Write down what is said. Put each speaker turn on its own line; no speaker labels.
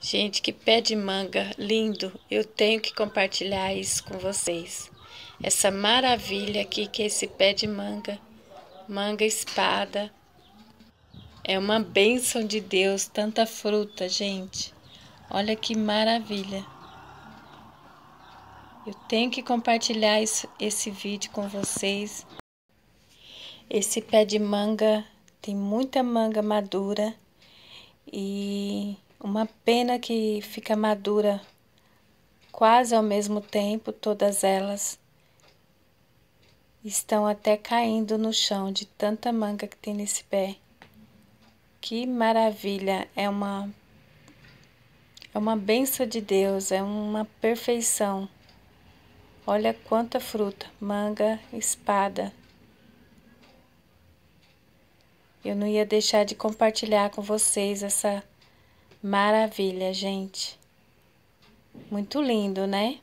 Gente, que pé de manga lindo! Eu tenho que compartilhar isso com vocês. Essa maravilha aqui que é esse pé de manga, manga espada. É uma bênção de Deus, tanta fruta, gente. Olha que maravilha. Eu tenho que compartilhar isso, esse vídeo com vocês. Esse pé de manga tem muita manga madura e uma pena que fica madura quase ao mesmo tempo, todas elas estão até caindo no chão de tanta manga que tem nesse pé. Que maravilha! É uma é uma benção de Deus, é uma perfeição. Olha quanta fruta, manga, espada. Eu não ia deixar de compartilhar com vocês essa Maravilha, gente. Muito lindo, né?